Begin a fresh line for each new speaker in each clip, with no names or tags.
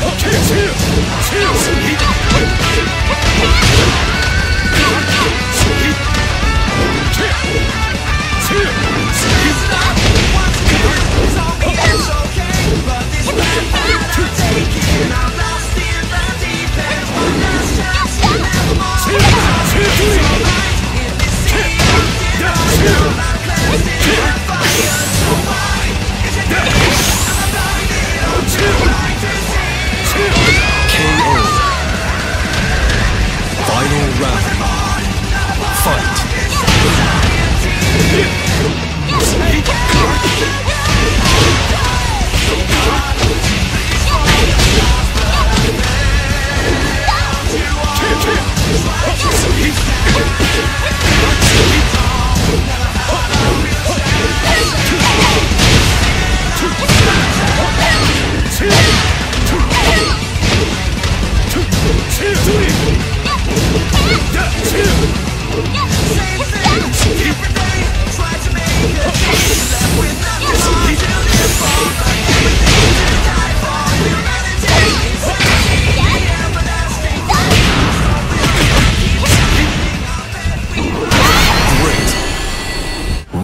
我去去去去你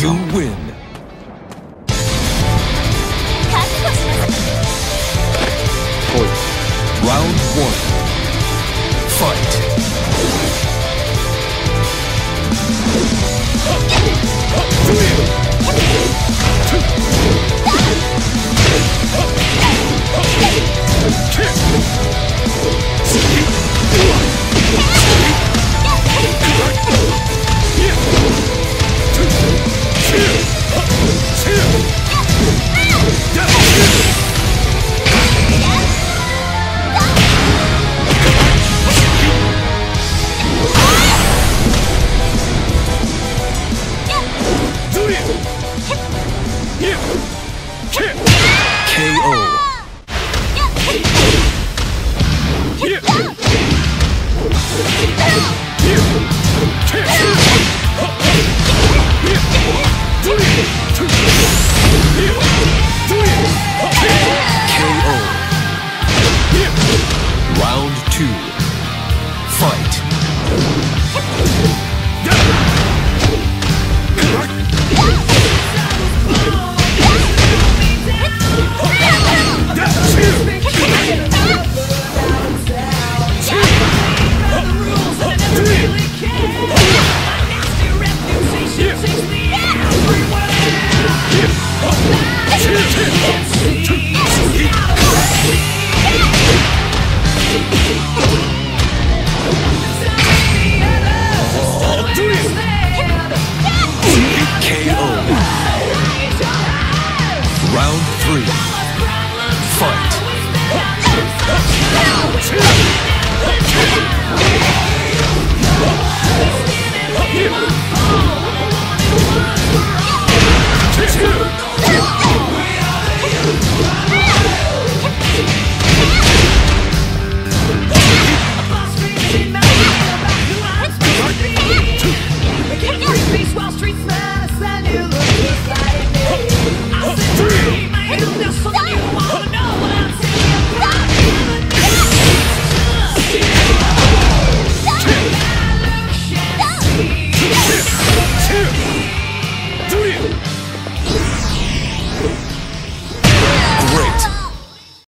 you win Fight!